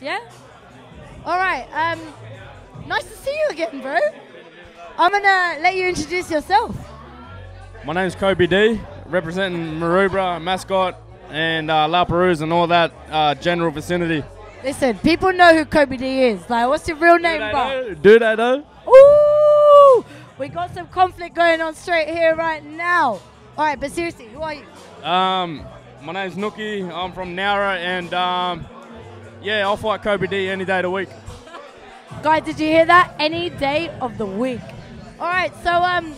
Yeah? All right. Um, nice to see you again, bro. I'm going to let you introduce yourself. My name's Kobe D, representing Maroubra, Mascot, and uh, La Perouse and all that uh, general vicinity. Listen, people know who Kobe D is. Like, what's your real name, Do bro? know? Do they know? Ooh! We got some conflict going on straight here right now. All right, but seriously, who are you? Um, my name's Nooky. I'm from Nowra, and um, yeah, I'll fight Kobe D any day of the week. Guys, did you hear that? Any day of the week. All right, so um,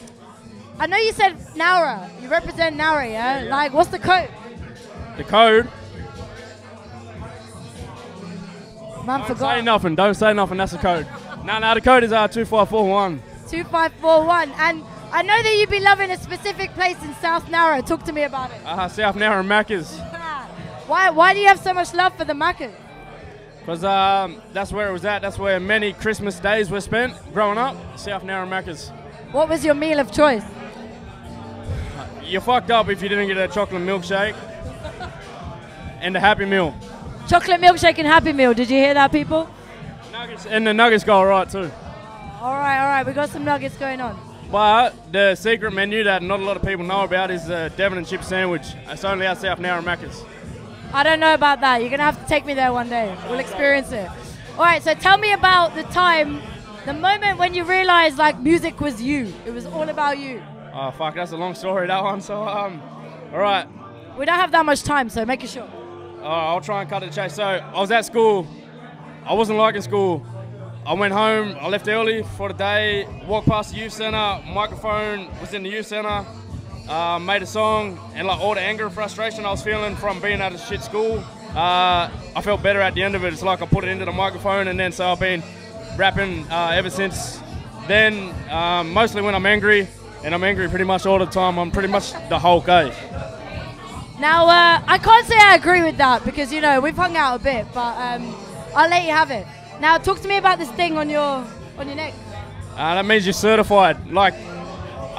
I know you said Nowra. You represent Nowra, yeah? Like, what's the code? The code. Man, Don't say nothing. Don't say nothing. That's the code. No, no, the code is uh, two five four one. 2541. And I know that you've been loving a specific place in South Nowra. Talk to me about it. Uh, South Nowra Macca's. why, why do you have so much love for the Macca's? Because um, that's where it was at. That's where many Christmas days were spent growing up. South Nowra Macca's. What was your meal of choice? You fucked up if you didn't get a chocolate milkshake and a Happy Meal. Chocolate milkshake and Happy Meal. Did you hear that, people? Nuggets and the nuggets go alright too. All right, all right. We got some nuggets going on. But the secret menu that not a lot of people know about is the Devon and chip sandwich. It's only out South Nowra Macca's. I don't know about that. You're going to have to take me there one day. We'll experience it. All right, so tell me about the time, the moment when you realized like music was you. It was all about you. Oh fuck, that's a long story that one. So um, all right, We don't have that much time, so make it short. uh, I'll try and cut it chase. So I was at school. I wasn't liking school. I went home. I left early for the day. Walked past the youth center. Microphone was in the youth center. Uh, made a song, and like all the anger and frustration I was feeling from being at a shit school, uh, I felt better at the end of it. It's like I put it into the microphone, and then so I've been rapping uh, ever since. Then, um, mostly when I'm angry, and I'm angry pretty much all the time. I'm pretty much the Hulk, eh? Now, uh, I can't say I agree with that because, you know, we've hung out a bit, but um, I'll let you have it. Now, talk to me about this thing on your on your neck. Uh, that means you're certified. Like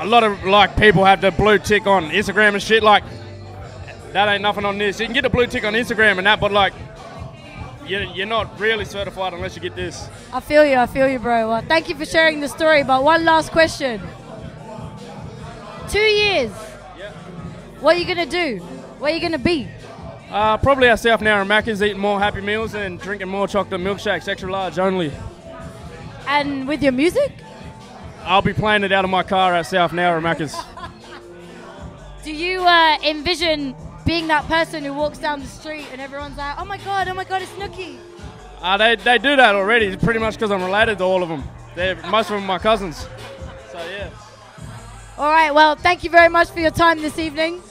a lot of like people have the blue tick on Instagram and shit. Like that ain't nothing on this. You can get the blue tick on Instagram and that, but like you're, you're not really certified unless you get this. I feel you, I feel you, bro. Well, thank you for sharing the story, but one last question. Two years. Yeah. What are you going to do? Where are you going to be? Uh, probably ourselves now in Macca's eating more Happy Meals and drinking more chocolate milkshakes, extra large only. And with your music? I'll be playing it out of my car at South now Macca's. Do you uh, envision being that person who walks down the street and everyone's like, oh my god, oh my god, it's Nooky? Uh, they, they do that already, pretty much because I'm related to all of them. They're, most of them are my cousins. So yeah. All right, well, thank you very much for your time this evening.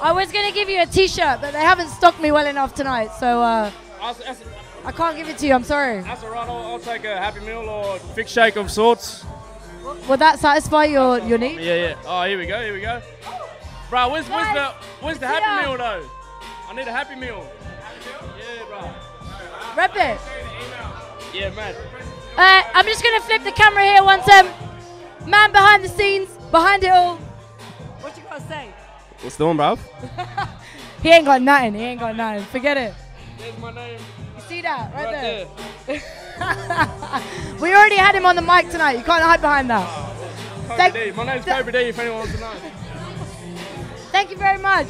I was going to give you a t shirt, but they haven't stocked me well enough tonight, so uh, that's, I can't give it to you. I'm sorry. that's all right. I'll, I'll take a Happy Meal or a fix shake of sorts. Will that satisfy your, your need? Yeah, yeah. Oh, here we go, here we go. Bro, where's, where's the where's the Happy. Meal though? I need a Happy Meal. Yeah, bro. Rep it. Yeah, man. Uh, I'm just going to flip the camera here once. Um, man behind the scenes, behind it all. What you got to say? What's the one, bro? He ain't got nothing. He ain't got nothing. Forget it. There's my name. You see that right, right there? there. we already had him on the mic tonight. You can't hide behind that. Oh, Thank- My name's Kobe Day if anyone wants to know. Thank you very much.